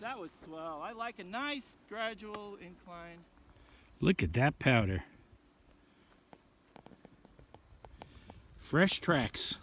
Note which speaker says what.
Speaker 1: That was swell. I like a nice gradual incline.
Speaker 2: Look at that powder. Fresh tracks.